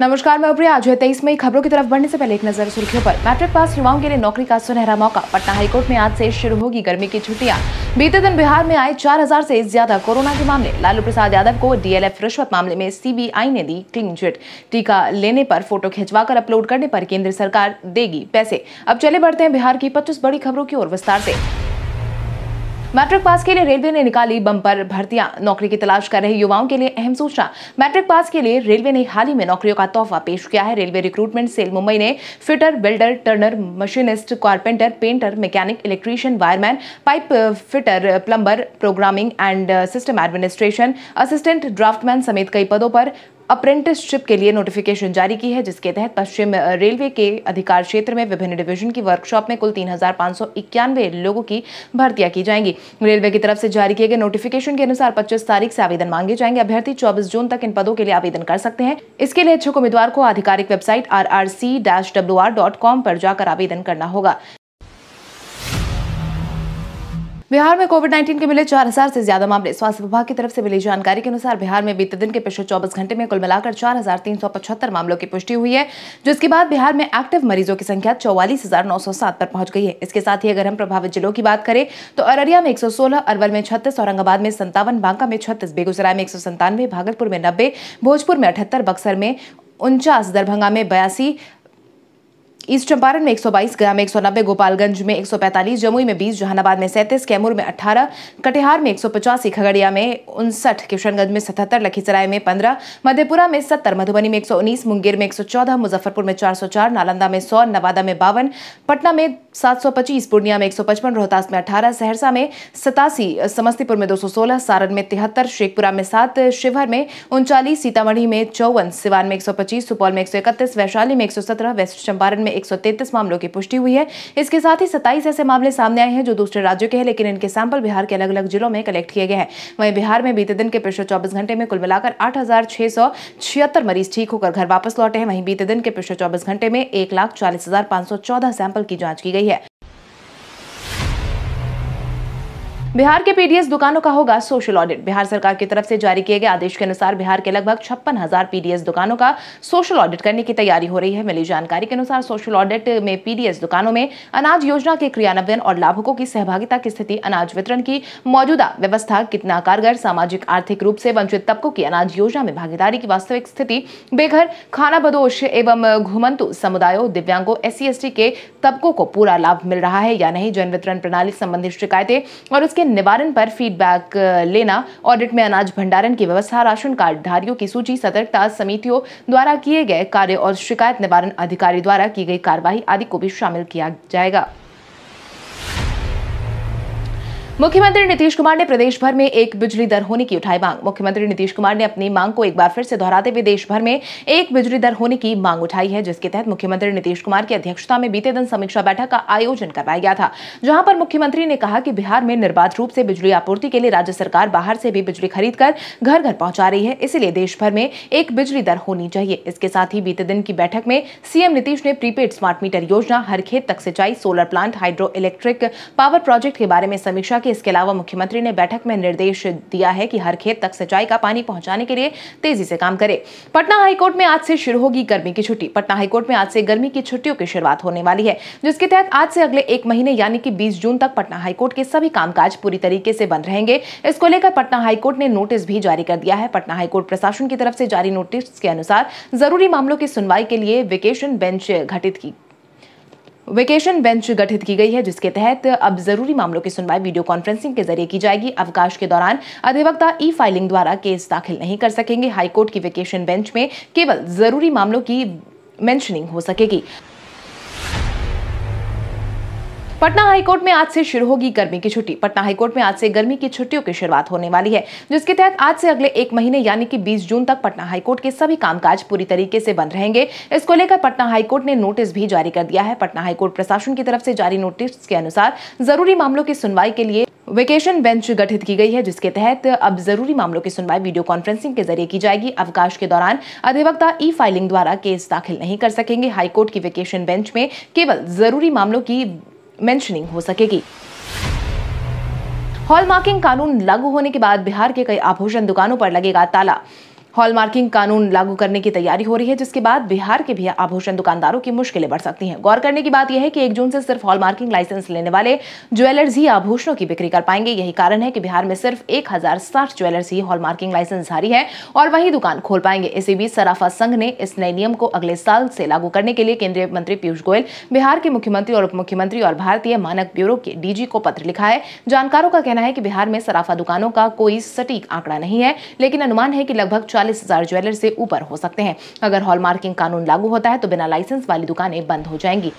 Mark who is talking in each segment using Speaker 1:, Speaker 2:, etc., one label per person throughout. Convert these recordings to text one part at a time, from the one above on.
Speaker 1: नमस्कार, मैं उप्रिया। आज है तेईस मई। खबरों की तरफ़ बढ़ने से पहले एक नज़र सुर्खियों पर। मैट्रिक पास युवाओं के लिए नौकरी का सुनहरा मौका। पटना हाईकोर्ट में आज से शुरू होगी गर्मी की छुट्टियाँ। बीते दिन बिहार में आए 4000 से ज़्यादा कोरोना के मामले। लालू प्रसाद यादव को डीएलएफ रिश्वत मामले में सीबीआई ने दी क्लीन चिट। टीका लेने पर फ़ोटो खिंचवाकर अपलोड करने पर केंद्र सरकार देगी पैसे। अब चले बढ़ते हैं बिहार की पच्चीस बड़ी खबरों की ओर विस्तार से। मैट्रिक पास के लिए रेलवे ने निकाली बम्पर भर्तियाँ। नौकरी की तलाश कर रहे युवाओं के लिए अहम सूचना। मैट्रिक पास के लिए रेलवे ने हाल ही में नौकरियों का तोहफा पेश किया है। रेलवे रिक्रूटमेंट सेल मुंबई ने fitter, builder, turner, machinist, carpenter, painter, mechanic, electrician, wireman, pipe fitter, plumber, programming and system administration, assistant draftsman समेत कई पदों पर अप्रेंटिसशिप के लिए नोटिफिकेशन जारी की है, जिसके तहत पश्चिम रेलवे के अधिकार क्षेत्र में विभिन्न डिवीज़न की वर्कशॉप में कुल तीन लोगों की भर्तियाँ की जाएँगी। रेलवे की तरफ़ से जारी किए गए नोटिफिकेशन के अनुसार 25 तारीख से आवेदन मांगे जाएँगे। अभ्यर्थी 24 जून तक इन पदों के लिए आवेदन कर सकते हैं। इसके लिए इच्छुक उम्मीदवार को आधिकारिक website R R C W R dot com पर जाकर आवेदन करना होगा। बिहार में कोविड 19 के मिले 4000 से ज़्यादा मामले। स्वास्थ्य विभाग की तरफ़ से मिली जानकारी के अनुसार बिहार में बीते दिन के पिछले 24 घंटे में कुल मिलाकर 4375 मामलों की पुष्टि हुई है, जिसके बाद बिहार में एक्टिव मरीजों की संख्या चौवालीस पर पहुँच गई है। इसके साथ ही अगर हम प्रभावित जिलों की बात करें तो अररिया में एक अरवल में छत्तीस, औरंगाबाद में संतावन बांका में छत्तीस, बेगूसराय में एक भागलपुर में नब्बे, भोजपुर में अठहत्तर, बक्सर में उनचास, दरभंगा में बयासी ईस्ट चंपारण में 122 गया में 190 गोपालगंज में 145 जमुई में 20 जहानाबाद में सैंतीस, कैमूर में 18 कटिहार में एक सौ पचासी, खगड़िया में उनसठ, किशनगंज में 77 लखीसराय में 15 मधेपुरा में 70 मधुबनी में 119 मुंगेर में 114 मुजफ्फरपुर में 404 नालंदा में 100 नवादा में बावन, पटना में 725 पूर्णिया में 155 रोहतास में 18 सहरसा में सतासी, समस्तीपुर में 216 सारण में तिहत्तर, शेखपुरा में सात, शिवहर में उनचालीस, सीतामढ़ी में चौवन, सिवान में 125 सुपौल में 131 वैशाली में 117 वेस्ट चंपारण में 133 मामलों की पुष्टि हुई है। इसके साथ ही सत्ताईस ऐसे मामले सामने आए हैं जो दूसरे राज्यों के हैं, लेकिन इनके सैंपल बिहार के अलग अलग जिलों में कलेक्ट किए गए हैं। वहीं बिहार में बीते दिन के पिछले चौबीस घंटे में कुल मिलाकर आठ हज़ार छह सौ छिहत्तर मरीज़ ठीक होकर घर वापस लौटे हैं। वहीं बीते दिन के पिछले चौबीस घंटे में एक सैंपल की जाँच की गई बिहार के पीडीएस दुकानों का होगा सोशल ऑडिट बिहार सरकार की तरफ़ से जारी किए गए आदेश के अनुसार बिहार के लगभग छप्पन हज़ार पीडीएस दुकानों का सोशल ऑडिट करने की तैयारी हो रही है। मिली जानकारी के अनुसार सोशल ऑडिट में पीडीएस दुकानों में अनाज योजना के क्रियान्वयन और लाभुकों की सहभागिता की स्थिति, अनाज वितरण की मौजूदा व्यवस्था कितना कारगर, सामाजिक, आर्थिक रूप से वंचित तबकों की अनाज योजना में भागीदारी की वास्तविक स्थिति, बेघर खाना बदोश एवं घुमंतु समुदायों, दिव्यांगों एस सी के तबकों को पूरा लाभ मिल रहा है या नहीं, जन वितरण प्रणाली संबंधी शिकायतें और उसके निवारण पर फीडबैक लेना। ऑडिट में अनाज भंडारण की व्यवस्था, राशन कार्ड धारियों की सूची, सतर्कता समितियों द्वारा किए गए कार्य और शिकायत निवारण अधिकारी द्वारा की गई कार्यवाही आदि को भी शामिल किया जाएगा। मुख्यमंत्री नीतीश कुमार ने प्रदेश भर में एक बिजली दर होने की उठाई मांग। मुख्यमंत्री नीतीश कुमार ने अपनी मांग को एक बार फिर से दोहराते हुए देश भर में एक बिजली दर होने की मांग उठाई है, जिसके तहत मुख्यमंत्री नीतीश कुमार की अध्यक्षता में बीते दिन समीक्षा बैठक का आयोजन करवाया गया था, जहाँ पर मुख्यमंत्री ने कहा कि बिहार में निर्बाध रूप से बिजली आपूर्ति के लिए राज्य सरकार बाहर से भी बिजली खरीद कर घर घर पहुँचा रही है। इसीलिए देश भर में एक बिजली दर होनी चाहिए। इसके साथ ही बीते दिन की बैठक में सीएम नीतीश ने प्रीपेड स्मार्ट मीटर योजना, हर खेत तक सिंचाई, solar plant hydro electric power project के बारे में समीक्षा की इसके अलावा मुख्यमंत्री ने बैठक में निर्देश दिया है कि हर खेत तक सिंचाई का पानी पहुँचाने के लिए तेज़ी से काम करे। पटना हाईकोर्ट में आज से शुरू होगी गर्मी की छुट्टी। पटना हाईकोर्ट में आज से गर्मी की छुट्टियों की शुरुआत होने वाली है, जिसके तहत आज से अगले एक महीने यानी कि बीस जून तक पटना हाईकोर्ट के सभी कामकाज पूरी तरीके से बंद रहेंगे। इसको लेकर पटना हाईकोर्ट ने नोटिस भी जारी कर दिया है। पटना हाईकोर्ट प्रशासन की तरफ़ से जारी नोटिस के अनुसार ज़रूरी मामलों की सुनवाई के लिए वेकेशन बेंच घटित की वेकेशन बेंच गठित की गई है, जिसके तहत अब ज़रूरी मामलों की सुनवाई वीडियो कॉन्फ्रेंसिंग के ज़रिए की जाएगी। अवकाश के दौरान अधिवक्ता ई फाइलिंग द्वारा केस दाखिल नहीं कर सकेंगे। हाईकोर्ट की वेकेशन बेंच में केवल ज़रूरी मामलों की मेंशनिंग हो सकेगी। पटना हाईकोर्ट में आज से शुरू होगी गर्मी की छुट्टी। पटना हाईकोर्ट में आज से गर्मी की छुट्टियों की शुरुआत होने वाली है, जिसके तहत आज से अगले एक महीने यानी कि 20 जून तक पटना हाईकोर्ट के सभी कामकाज पूरी तरीके से बंद रहेंगे। इसको लेकर पटना हाईकोर्ट ने नोटिस भी जारी कर दिया है। पटना हाईकोर्ट प्रशासन की तरफ़ से जारी नोटिस के अनुसार ज़रूरी मामलों की सुनवाई के लिए वेकेशन बेंच गठित की गई है, जिसके तहत अब ज़रूरी मामलों की सुनवाई वीडियो कॉन्फ्रेंसिंग के ज़रिए की जाएगी। अवकाश के दौरान अधिवक्ता ई फाइलिंग द्वारा केस दाखिल नहीं कर सकेंगे। हाईकोर्ट की वेकेशन बेंच में केवल ज़रूरी मामलों की मेंशनिंग हो सकेगी हॉलमार्किंग कानून लागू होने के बाद बिहार के कई आभूषण दुकानों पर लगेगा ताला। हॉलमार्किंग कानून लागू करने की तैयारी हो रही है, जिसके बाद बिहार के भी आभूषण दुकानदारों की मुश्किलें बढ़ सकती हैं। गौर करने की बात यह है कि एक जून से सिर्फ़ हॉलमार्किंग लाइसेंस लेने वाले ज्वेलर्स ही आभूषणों की बिक्री कर पाएँगे। यही कारण है कि बिहार में सिर्फ़ एक हज़ार साठ ज्वेलर्स ही हॉलमार्किंग लाइसेंस जारी है और वही दुकान खोल पाएँगे। इसी बीच सराफा संघ ने इस नए नियम को अगले साल से लागू करने के लिए केंद्रीय मंत्री पीयूष गोयल, बिहार के मुख्यमंत्री और उप मुख्यमंत्री और भारतीय मानक ब्यूरो के डीजी को पत्र लिखा है। जानकारों का कहना है कि बिहार में सराफा दुकानों का कोई सटीक आंकड़ा नहीं है, लेकिन अनुमान है कि लगभग चालीस हज़ार ज्वेलर से ऊपर हो सकते हैं। अगर हॉलमार्किंग कानून लागू होता है तो बिना लाइसेंस वाली दुकानें बंद हो जाएँगी।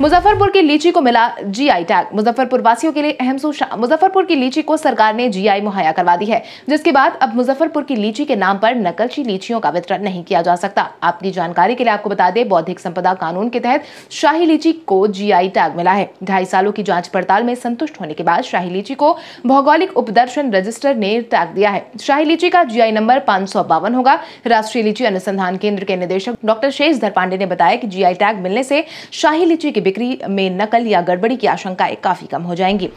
Speaker 1: मुजफ्फरपुर की लीची को मिला जीआई टैग मुजफ्फरपुर वासियों के लिए अहम सूचना मुजफ्फरपुर की लीची को सरकार ने जीआई मुहैया करवा दी है। जिसके बाद अब मुजफ्फरपुर की लीची के नाम पर नकलची लीचियों का वितरण नहीं किया जा सकता। आपकी जानकारी के लिए आपको बता दें, बौद्धिक संपदा कानून के तहत शाही लीची को जीआई टैग मिला है। ढाई सालों की जाँच पड़ताल में संतुष्ट होने के बाद शाही लीची को भौगोलिक उपदर्शन रजिस्टर ने टैग दिया है। शाही लीची का जीआई नंबर पाँच होगा। राष्ट्रीय लीची अनुसंधान केंद्र के निदेशक डॉक्टर शेषधर पांडे ने बताया की जीआई टैग मिलने से शाही लीची की बिक्री में नकल या गड़बड़ी की आशंकाएँ काफ़ी कम हो जाएँगी।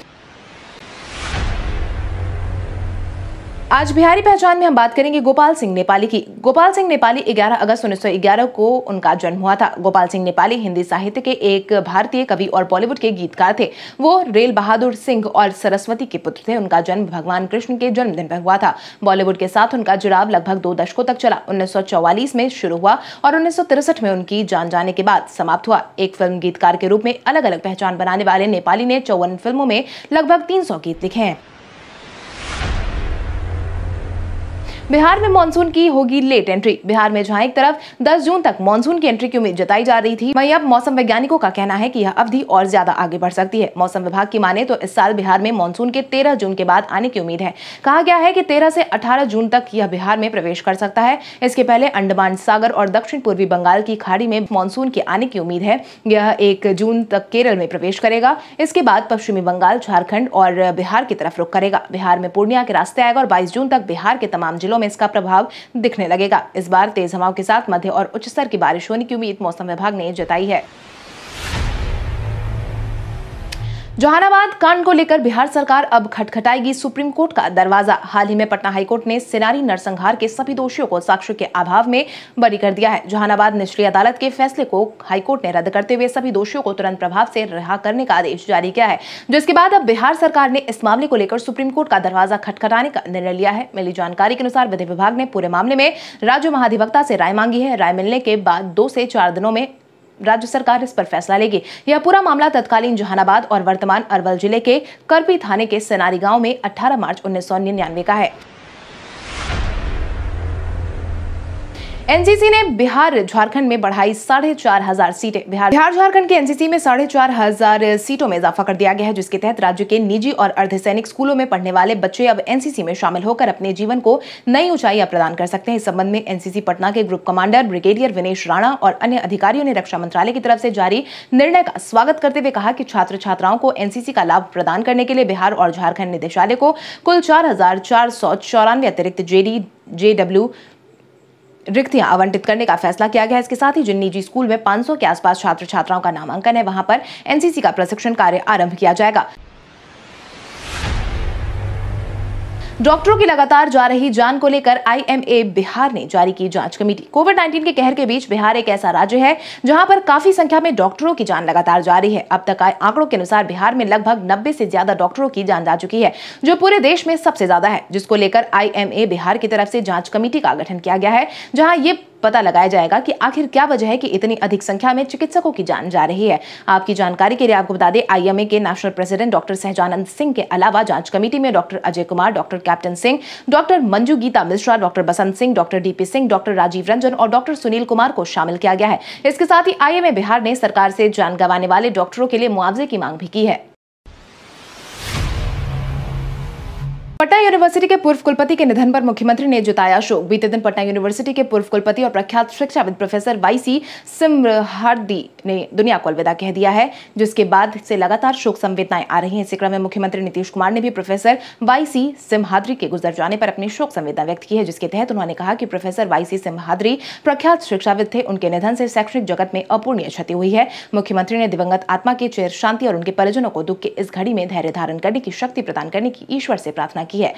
Speaker 1: आज बिहारी पहचान में हम बात करेंगे गोपाल सिंह नेपाली की। गोपाल सिंह नेपाली 11 अगस्त 1911 को उनका जन्म हुआ था। गोपाल सिंह नेपाली हिंदी साहित्य के एक भारतीय कवि और बॉलीवुड के गीतकार थे। वो रेल बहादुर सिंह और सरस्वती के पुत्र थे। उनका जन्म भगवान कृष्ण के जन्मदिन पर हुआ था। बॉलीवुड के साथ उनका जुड़ाव लगभग दो दशकों तक चला। उन्नीस सौ चौवालीस में शुरू हुआ और उन्नीस में उनकी जान जाने के बाद समाप्त हुआ। एक फ़िल्म गीतकार के रूप में अलग अलग पहचान बनाने वाले नेपाली ने चौवन फ़िल्मों में लगभग तीन सौ गीत लिखे हैं। बिहार में मानसून की होगी लेट एंट्री। बिहार में जहाँ एक तरफ़ 10 जून तक मानसून की एंट्री की उम्मीद जताई जा रही थी, वहीं अब मौसम वैज्ञानिकों का कहना है कि यह अवधि और ज़्यादा आगे बढ़ सकती है। मौसम विभाग की माने तो इस साल बिहार में मानसून के तेरह जून के बाद आने की उम्मीद है। कहा गया है की तेरह से अठारह जून तक यह बिहार में प्रवेश कर सकता है। इसके पहले अंडमान सागर और दक्षिण पूर्वी बंगाल की खाड़ी में मानसून के आने की उम्मीद है। यह एक जून तक केरल में प्रवेश करेगा। इसके बाद पश्चिमी बंगाल, झारखंड और बिहार की तरफ़ रुख करेगा। बिहार में पूर्णिया के रास्ते आएगा और बाईस जून तक बिहार के तमाम जिलों में इसका प्रभाव दिखने लगेगा। इस बार तेज हवाओं के साथ मध्य और उच्च स्तर की बारिश होने की उम्मीद मौसम विभाग ने जताई है। जहानाबाद कांड को लेकर बिहार सरकार अब खटखटाएगी सुप्रीम कोर्ट का दरवाज़ा। हाल ही में पटना हाईकोर्ट ने सिनारी नरसंहार के सभी दोषियों को साक्ष्य के अभाव में बरी कर दिया है। जहानाबाद निचली अदालत के फैसले को हाईकोर्ट ने रद्द करते हुए सभी दोषियों को तुरंत प्रभाव से रिहा करने का आदेश जारी किया है जिसके बाद अब बिहार सरकार ने इस मामले को लेकर सुप्रीम कोर्ट का दरवाज़ा खटखटाने का निर्णय लिया है। मिली जानकारी के अनुसार विधि विभाग ने पूरे मामले में राज्य महाधिवक्ता से राय मांगी है। राय मिलने के बाद दो से चार दिनों में राज्य सरकार इस पर फैसला लेगी। यह पूरा मामला तत्कालीन जहानाबाद और वर्तमान अरवल ज़िले के करपी थाने के सेनारी गाँव में 18 मार्च उन्नीस सौ निन्यानवे का है। एनसीसी ने बिहार झारखंड में बढ़ाई साढ़े चार हज़ार सीटें। बिहार बिहार झारखंड के एनसीसी में साढ़े चार हज़ार सीटों में इजाफा कर दिया गया है, जिसके तहत राज्य के निजी और अर्धसैनिक स्कूलों में पढ़ने वाले बच्चे अब एनसीसी में शामिल होकर अपने जीवन को नई ऊंचाइयाँ प्रदान कर सकते हैं। इस संबंध में एनसीसी पटना के group commander brigadier Vinesh Rana और अन्य अधिकारियों ने रक्षा मंत्रालय की तरफ़ से जारी निर्णय का स्वागत करते हुए कहा कि छात्र छात्राओं को एनसीसी का लाभ प्रदान करने के लिए बिहार और झारखंड निदेशालय को कुल चार हज़ार चार सौ चौरानवे अतिरिक्त जेडी, जेडब्ल्यू रिक्तियाँ आवंटित करने का फैसला किया गया। है इसके साथ ही जिन निजी स्कूल में 500 के आसपास छात्र छात्राओं का नामांकन है, वहाँ पर एनसीसी का प्रशिक्षण कार्य आरंभ किया जाएगा। डॉक्टरों की लगातार जा रही जान को लेकर आईएमए बिहार ने जारी की जाँच कमेटी। कोविड 19 के कहर के बीच बिहार एक ऐसा राज्य है जहाँ पर काफ़ी संख्या में डॉक्टरों की जान लगातार जा रही है। अब तक आए आंकड़ों के अनुसार बिहार में लगभग 90 से ज़्यादा डॉक्टरों की जान जा चुकी है, जो पूरे देश में सबसे ज़्यादा है, जिसको लेकर आईएमए बिहार की तरफ़ से जाँच कमेटी का गठन किया गया है, जहाँ ये पता लगाया जाएगा कि आखिर क्या वजह है कि इतनी अधिक संख्या में चिकित्सकों की जान जा रही है। आपकी जानकारी के लिए आपको बता दें, आईएमए के national president doctor Sahajanand Singh के अलावा जाँच कमेटी में doctor Ajay Kumar doctor captain Singh doctor Manju Geeta Mishra doctor Basant Singh doctor DP Singh doctor Rajiv Ranjan और डॉक्टर सुनील कुमार को शामिल किया गया है। इसके साथ ही आईएमए बिहार ने सरकार से जान गंवाने वाले डॉक्टरों के लिए मुआवजे की मांग भी की है। पटना यूनिवर्सिटी के पूर्व कुलपति के निधन पर मुख्यमंत्री ने जताया शोक। बीते दिन पटना यूनिवर्सिटी के पूर्व कुलपति और प्रख्यात शिक्षाविद प्रोफेसर वाईसी सिमरहार्दी ने दुनिया को अलविदा कह दिया है, जिसके बाद से लगातार शोक संवेदनाएँ आ रही हैं। इसी क्रम में मुख्यमंत्री नीतीश कुमार ने भी प्रोफेसर वाईसी सिमहाद्री के गुजर जाने पर अपनी शोक संवेदना व्यक्त की है, जिसके तहत उन्होंने कहा कि प्रोफेसर वाईसी सिमहाद्री प्रख्यात शिक्षाविद थे, उनके निधन से शैक्षणिक जगत में अपूर्णीय क्षति हुई है। मुख्यमंत्री ने दिवंगत आत्मा की चेर शांति और उनके परिजनों को दुख के इस घड़ी में धैर्य धारण करने की शक्ति प्रदान करने की ईश्वर से प्रार्थना की है।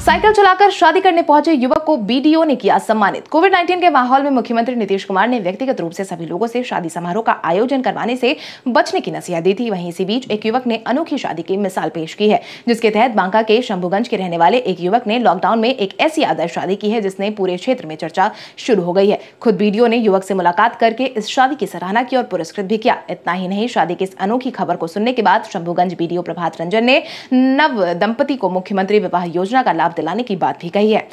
Speaker 1: साइकिल चलाकर शादी करने पहुँचे युवक को बीडीओ ने किया सम्मानित। कोविड 19 के माहौल में मुख्यमंत्री नीतीश कुमार ने व्यक्तिगत रूप से सभी लोगों से शादी समारोह का आयोजन करवाने से बचने की नसीहत दी थी। वहीं इसी बीच एक युवक ने अनोखी शादी की मिसाल पेश की है, जिसके तहत बांका के शंभुगंज के रहने वाले एक युवक ने लॉकडाउन में एक ऐसी आदर्श शादी की है, जिसने पूरे क्षेत्र में चर्चा शुरू हो गई है। खुद बीडीओ ने युवक से मुलाकात करके इस शादी की सराहना की और पुरस्कृत भी किया। इतना ही नहीं, शादी की इस अनोखी खबर को सुनने के बाद शंभुगंज बीडीओ प्रभात रंजन ने नव दंपति को मुख्यमंत्री विवाह योजना का लाभ दिलाने की बात भी कही है।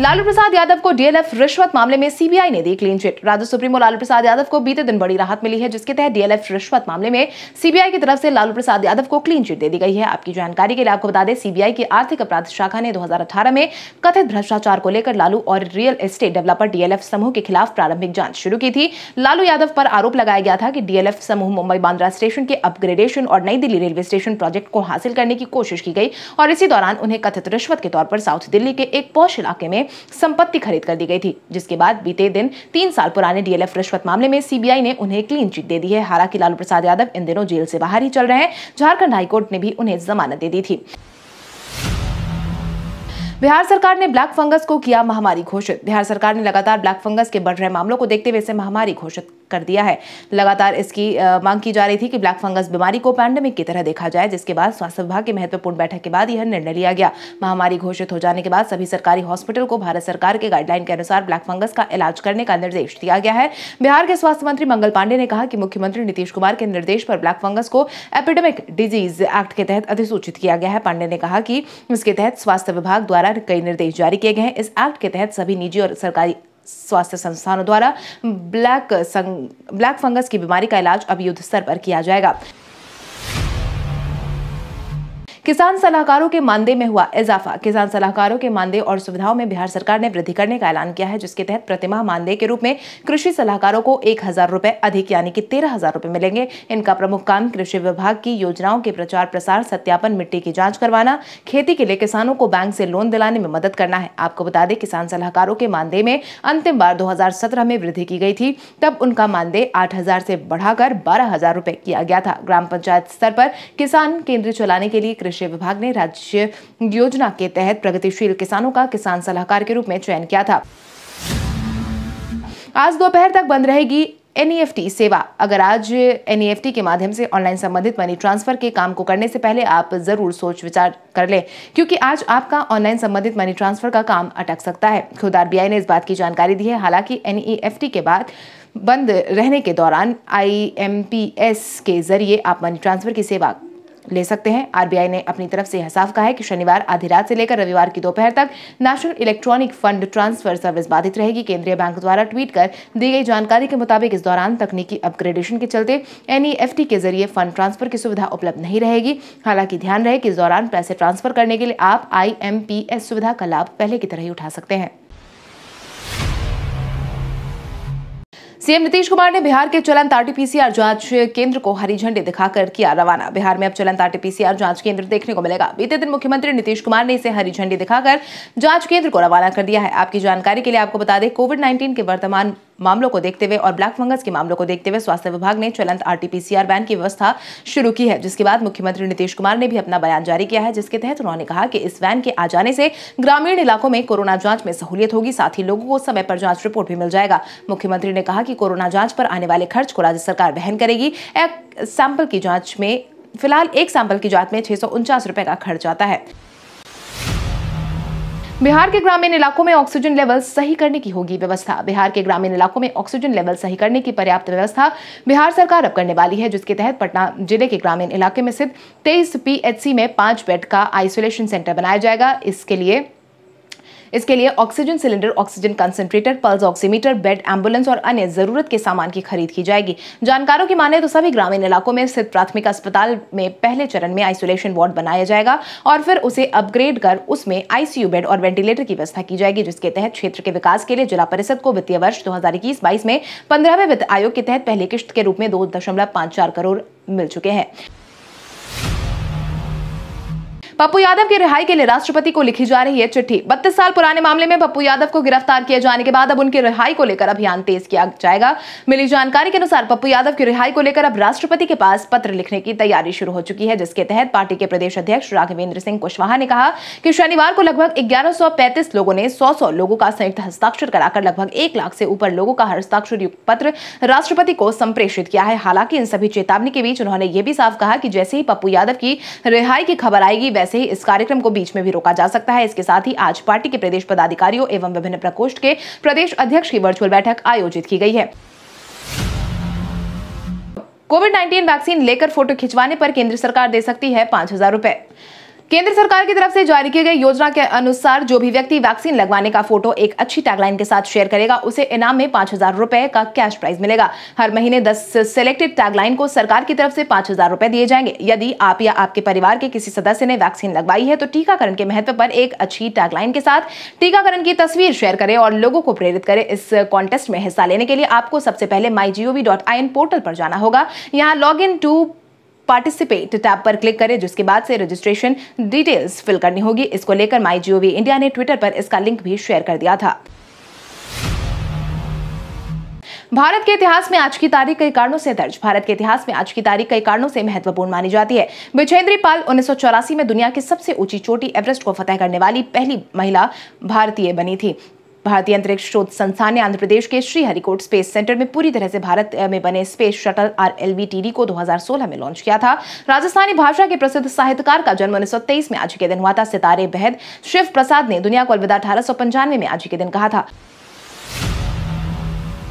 Speaker 1: लालू प्रसाद यादव को डीएलएफ रिश्वत मामले में सीबीआई ने दी क्लीन चिट राज्य सुप्रीमो, लालू प्रसाद यादव को बीते दिन बड़ी राहत मिली है, जिसके तहत डीएलएफ रिश्वत मामले में सीबीआई की तरफ़ से लालू प्रसाद यादव को क्लीन चिट दे दी गई है। आपकी जानकारी के लिए आपको बता दें, सीबीआई की आर्थिक अपराध शाखा ने दो हज़ार अठारह में कथित भ्रष्टाचार को लेकर लालू और रियल एस्टेट डेवलपर डीएलएफ समूह के खिलाफ प्रारंभिक जाँच शुरू की थी। लालू यादव पर आरोप लगाया गया था कि डीएलएफ समूह मुंबई बांद्रा स्टेशन के अपग्रेडेशन और नई दिल्ली रेलवे स्टेशन प्रोजेक्ट को हासिल करने की कोशिश की गई और इसी दौरान उन्हें कथित रिश्वत के तौर पर साउथ दिल्ली के एक पौष इलाके में संपत्ति खरीद कर दी गई थी, जिसके बाद बीते दिन तीन साल पुराने डीएलएफ रिश्वत मामले में सीबीआई ने उन्हें क्लीन चिट दे दी है। हालाँकि लालू प्रसाद यादव इन दिनों जेल से बाहर ही चल रहे हैं। झारखंड हाईकोर्ट ने भी उन्हें जमानत दे दी थी। बिहार सरकार ने ब्लैक फंगस को किया महामारी घोषित। बिहार सरकार ने लगातार ब्लैक फंगस के बढ़ रहे मामलों को देखते हुए इसे महामारी घोषित कर दिया है। लगातार इसकी मांग की जा रही थी कि ब्लैक फंगस बीमारी को पैंडेमिक की तरह देखा जाए, जिसके बाद स्वास्थ्य विभाग की महत्वपूर्ण बैठक के बाद यह निर्णय लिया गया। महामारी घोषित हो जाने के बाद सभी सरकारी हॉस्पिटल को भारत सरकार के गाइडलाइन के अनुसार ब्लैक फंगस का इलाज करने का निर्देश दिया गया है। बिहार के स्वास्थ्य मंत्री मंगल पांडे ने कहा कि मुख्यमंत्री नीतीश कुमार के निर्देश पर ब्लैक फंगस को एपिडेमिक डिज़ीज़ एक्ट के तहत अधिसूचित किया गया है। पांडे ने कहा कि इसके तहत स्वास्थ्य विभाग द्वारा कई निर्देश जारी किए गए हैं। इस एक्ट के तहत सभी निजी और सरकारी स्वास्थ्य संस्थानों द्वारा ब्लैक ब्लैक फंगस की बीमारी का इलाज अब युद्ध स्तर पर किया जाएगा। किसान सलाहकारों के मानदेय में हुआ इजाफा। किसान सलाहकारों के मानदेय और सुविधाओं में बिहार सरकार ने वृद्धि करने का ऐलान किया है, जिसके तहत प्रतिमाह मानदेय के रूप में कृषि सलाहकारों को एक हज़ार अधिक, यानी कि तेरह हज़ार मिलेंगे। इनका प्रमुख काम कृषि विभाग की योजनाओं के प्रचार प्रसार, सत्यापन, मिट्टी की जाँच करवाना, खेती के लिए किसानों को बैंक से लोन दिलाने में मदद करना है। आपको बता दें, किसान सलाहकारों के मानदेय में अंतिम बार दो हज़ार सत्रह में वृद्धि की गई थी, तब उनका मानदेय आठ से बढ़ाकर बारह हज़ार किया गया था। ग्राम पंचायत स्तर पर किसान केंद्र चलाने के लिए कृषि विभाग ने राज्य योजना के तहत प्रगतिशील किसानों का किसान सलाहकार के रूप में चयन किया था। आज दोपहर तक बंद रहेगी एनईएफटी e सेवा। अगर आज एनईएफटी e के माध्यम से ऑनलाइन संबंधित मनी ट्रांसफ़र के काम को करने से पहले आप ज़रूर सोच विचार कर लें, क्योंकि आज आपका ऑनलाइन संबंधित मनी ट्रांसफ़र का काम अटक सकता है। खुद आरबीआई ने इस बात की जानकारी दी है। हालाँकि एनईएफटी e के बाद बंद रहने के दौरान आईएमपीएस के ज़रिए आप मनी ट्रांसफ़र की सेवा ले सकते हैं। आरबीआई ने अपनी तरफ़ से यह साफ़ कहा है कि शनिवार आधी रात से लेकर रविवार की दोपहर तक national electronic fund transfer service बाधित रहेगी। केंद्रीय बैंक द्वारा ट्वीट कर दी गई जानकारी के मुताबिक इस दौरान तकनीकी अपग्रेडेशन के चलते एनईएफटी के ज़रिए फंड ट्रांसफ़र की सुविधा उपलब्ध नहीं रहेगी। हालाँकि ध्यान रहे कि इस दौरान पैसे ट्रांसफ़र करने के लिए आप आईएमपीएस सुविधा का लाभ पहले की तरह ही उठा सकते हैं। सीएम नीतीश कुमार ने बिहार के चलंत आरटीपीसीआर जाँच केंद्र को हरी झंडी दिखाकर किया रवाना। बिहार में अब चलंत आरटीपीसीआर जाँच केंद्र देखने को मिलेगा। बीते दिन मुख्यमंत्री नीतीश कुमार ने इसे हरी झंडी दिखाकर जाँच केंद्र को रवाना कर दिया है। आपकी जानकारी के लिए आपको बता दें, कोविड नाइन्टीन के वर्तमान मामलों को देखते हुए और ब्लैक फंगस के मामलों को देखते हुए स्वास्थ्य विभाग ने चलंत आरटीपीसीआर वैन की व्यवस्था शुरू की है। जिसके बाद मुख्यमंत्री नीतीश कुमार ने भी अपना बयान जारी किया है, जिसके तहत उन्होंने कहा कि इस वैन के आ जाने से ग्रामीण इलाकों में कोरोना जाँच में सहूलियत होगी, साथ ही लोगों को समय पर जाँच रिपोर्ट भी मिल जाएगा। मुख्यमंत्री ने कहा कि कोरोना जाँच पर आने वाले खर्च को राज्य सरकार वहन करेगी। सैंपल की जाँच में, फ़िलहाल एक सैंपल की जाँच में छह रुपए का खर्च आता है। बिहार के ग्रामीण इलाकों में ऑक्सीजन लेवल सही करने की होगी व्यवस्था। बिहार के ग्रामीण इलाकों में ऑक्सीजन लेवल सही करने की पर्याप्त व्यवस्था बिहार सरकार अब करने वाली है, जिसके तहत पटना ज़िले के ग्रामीण इलाके में स्थित तेईस पीएचसी में पाँच बेड का आइसोलेशन सेंटर बनाया जाएगा। इसके लिए इसके लिए oxygen cylinder oxygen concentrator pulse oximeter bed ambulance और अन्य ज़रूरत के सामान की खरीद की जाएगी। जानकारों की माने तो सभी ग्रामीण इलाकों में स्थित प्राथमिक अस्पताल में पहले चरण में आइसोलेशन वार्ड बनाया जाएगा और फिर उसे अपग्रेड कर उसमें आईसीयू बेड और वेंटिलेटर की व्यवस्था की जाएगी, जिसके तहत क्षेत्र के विकास के लिए जिला परिषद को वित्तीय वर्ष दो हज़ार में पंद्रहवें वित्त आयोग के तहत पहली किश्त के रूप में दो करोड़ मिल चुके हैं। पप्पू यादव की रिहाई के लिए राष्ट्रपति को लिखी जा रही है चिट्ठी। बत्तीस साल पुराने मामले में पप्पू यादव को गिरफ़्तार किए जाने के बाद अब उनकी रिहाई को लेकर अभियान तेज किया जाएगा। मिली जानकारी के अनुसार पप्पू यादव की रिहाई को लेकर अब राष्ट्रपति के पास पत्र लिखने की तैयारी शुरू हो चुकी है, जिसके तहत पार्टी के प्रदेश अध्यक्ष राघवेंद्र सिंह कुशवाहा ने कहा कि शनिवार को लगभग ग्यारह लोगों ने सौ सौ लोगों का संयुक्त हस्ताक्षर कराकर लगभग एक लाख से ऊपर लोगों का हस्ताक्षर युक्त पत्र राष्ट्रपति को संप्रेषित किया है। हालाँकि इन सभी चेतावनी के बीच उन्होंने ये भी साफ़ कहा कि जैसे ही पप्पू यादव की रिहाई की खबर आएगी, वैसे ही इस कार्यक्रम को बीच में भी रोका जा सकता है। इसके साथ ही आज पार्टी के प्रदेश पदाधिकारियों एवं विभिन्न प्रकोष्ठ के प्रदेश अध्यक्ष की वर्चुअल बैठक आयोजित की गई है। कोविड 19 वैक्सीन लेकर फ़ोटो खिंचवाने पर केंद्र सरकार दे सकती है पाँच हज़ार रुपए। केंद्र सरकार की तरफ़ से जारी की गई योजना के अनुसार जो भी व्यक्ति वैक्सीन लगवाने का फ़ोटो एक अच्छी टैगलाइन के साथ शेयर करेगा, उसे इनाम में पाँच हज़ार रुपए का कैश प्राइज मिलेगा। हर महीने दस सिलेक्टेड टैगलाइन को सरकार की तरफ़ से पाँच हज़ार रुपए दिए जाएँगे। यदि आप या आपके परिवार के किसी सदस्य ने वैक्सीन लगवाई है तो टीकाकरण के महत्व पर एक अच्छी टैगलाइन के साथ टीकाकरण की तस्वीर शेयर करें और लोगों को प्रेरित करें। इस कॉन्टेस्ट में हिस्सा लेने के लिए आपको सबसे पहले माई पोर्टल पर जाना होगा। यहाँ log in to participate tab पर क्लिक करें, जिसके बाद से रजिस्ट्रेशन डिटेल्स फिल करनी होगी। इसको लेकर माई इंडिया ने ट्विटर पर इसका लिंक भी शेयर कर दिया था। भारत के इतिहास में आज की तारीख कई कारणों से दर्ज। भारत के इतिहास में आज की तारीख कई कारणों से महत्वपूर्ण मानी जाती है। विजेंद्री पाल उन्नीस में दुनिया की सबसे ऊँची चोटी एवरेस्ट को फतेह करने वाली पहली महिला भारतीय बनी थी। भारतीय अंतरिक्ष शोध संस्थान ने आंध्र प्रदेश के श्रीहरिकोट स्पेस सेंटर में पूरी तरह से भारत में बने स्पेस शटल आर एल को 2016 में लॉन्च किया था। राजस्थानी भाषा के प्रसिद्ध साहित्यकार का जन्म उन्नीस सौ तेईस में आज के दिन हुआ था। सितारे बहद शिव प्रसाद ने दुनिया को अलविदा अठारह सौ पंचानवे में आज के दिन कहा था।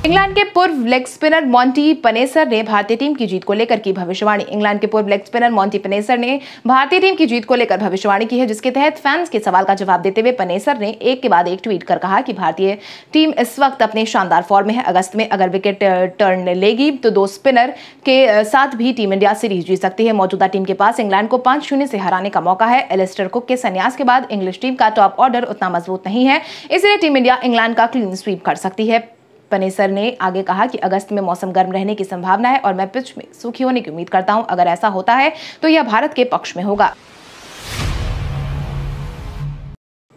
Speaker 1: इंग्लैंड के पूर्व लेग स्पिनर मॉन्टी पनेसर ने भारतीय टीम की जीत को लेकर की भविष्यवाणी। इंग्लैंड के पूर्व लेग स्पिनर मॉन्टी पनेसर ने भारतीय टीम की जीत को लेकर भविष्यवाणी की है, जिसके तहत फैंस के सवाल का जवाब देते हुए पनेसर ने एक के बाद एक ट्वीट कर कहा कि भारतीय टीम इस वक्त अपने शानदार फॉर्म में है। अगस्त में अगर विकेट टर्न लेगी तो दो स्पिनर के साथ भी टीम इंडिया सीरीज़ जीत सकती है। मौजूदा टीम के पास इंग्लैंड को पाँच शून्य से हराने का मौका है। एलिस्टर कुक के संन्यास के बाद इंग्लिश टीम का टॉप ऑर्डर उतना मज़बूत नहीं है। इसलिए टीम इंडिया इंग्लैंड का क्लीन स्वीप कर सकती है। पनेसर ने आगे कहा कि अगस्त में मौसम गर्म रहने की संभावना है और मैं पिच में सूखी होने की उम्मीद करता हूँ। अगर ऐसा होता है तो यह भारत के पक्ष में होगा।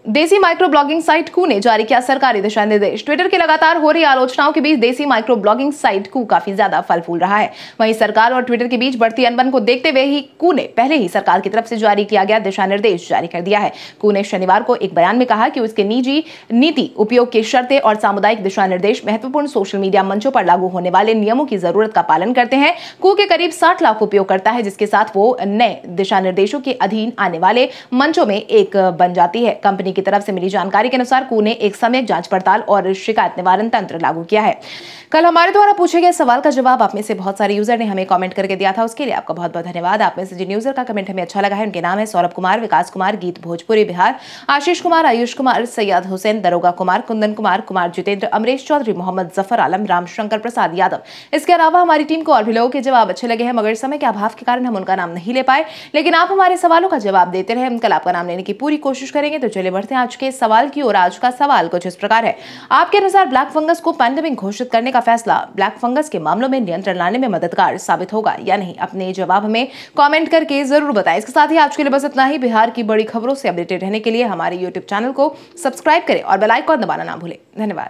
Speaker 1: देसी माइक्रो ब्लॉगिंग साइट कू ने जारी किया सरकारी दिशा निर्देश। ट्विटर की लगातार हो रही आलोचनाओं के बीच देसी माइक्रो ब्लॉगिंग साइट कू काफ़ी ज़्यादा फल फूल रहा है। वहीं सरकार और ट्विटर के बीच बढ़ती अनबन को देखते हुए ही कू ने पहले ही सरकार की तरफ़ से जारी किया गया दिशा निर्देश जारी कर दिया है। कू ने शनिवार को एक बयान में कहा कि उसके निजी नीति, उपयोग की शर्तें और सामुदायिक दिशा निर्देश महत्वपूर्ण सोशल मीडिया मंचों पर लागू होने वाले नियमों की ज़रूरत का पालन करते हैं। कू के करीब साठ लाख उपयोगकर्ता है, जिसके साथ वो नए दिशा निर्देशों के अधीन आने वाले मंचों में एक बन जाती है। कंपनी की तरफ़ से मिली जानकारी के अनुसार कू ने एक समय जाँच पड़ताल और शिकायत निवारण तंत्र लागू किया है। कल हमारे द्वारा पूछे गए सवाल का जवाब आप में से बहुत सारे यूज़र ने हमें कमेंट करके दिया था। उसके लिए आपका बहुत बहुत धन्यवाद। आप में से जिन यूज़र का कमेंट हमें अच्छा लगा है, उनके नाम है सौरभ कुमार, विकास कुमार, गीत भोजपुरी, बिहार, आशीष कुमार, आयुष कुमार, सैयद हुसैन, दरोगा कुमार, कुंदन कुमार कुमार जितेंद्र, अमरेश चौधरी, मोहम्मद ज़फ़र आलम, रामशंकर प्रसाद यादव। इसके अलावा हमारी टीम को और भी लोगों के जवाब अच्छे लगे हैं, मगर समय के अभाव के कारण हम उनका नाम नहीं ले पाए। लेकिन आप हमारे सवालों का जवाब देते रहे। कल आपका नाम लेने की पूरी कोशिश करेंगे तो चले बढ़ते हैं आज के सवाल की ओर। आज का सवाल कुछ इस प्रकार है। आपके अनुसार ब्लैक फंगस को पैंडेमिक घोषित करने का फैसला ब्लैक फंगस के मामलों में नियंत्रण लाने में मददगार साबित होगा या नहीं? अपने जवाब हमें कॉमेंट करके ज़रूर बताए। इसके साथ ही आज के लिए बस इतना ही। बिहार की बड़ी खबरों से अपडेटेड रहने के लिए हमारे यूट्यूब चैनल को सब्सक्राइब करें और बेलाइकॉन दबाना ना भूलें। धन्यवाद।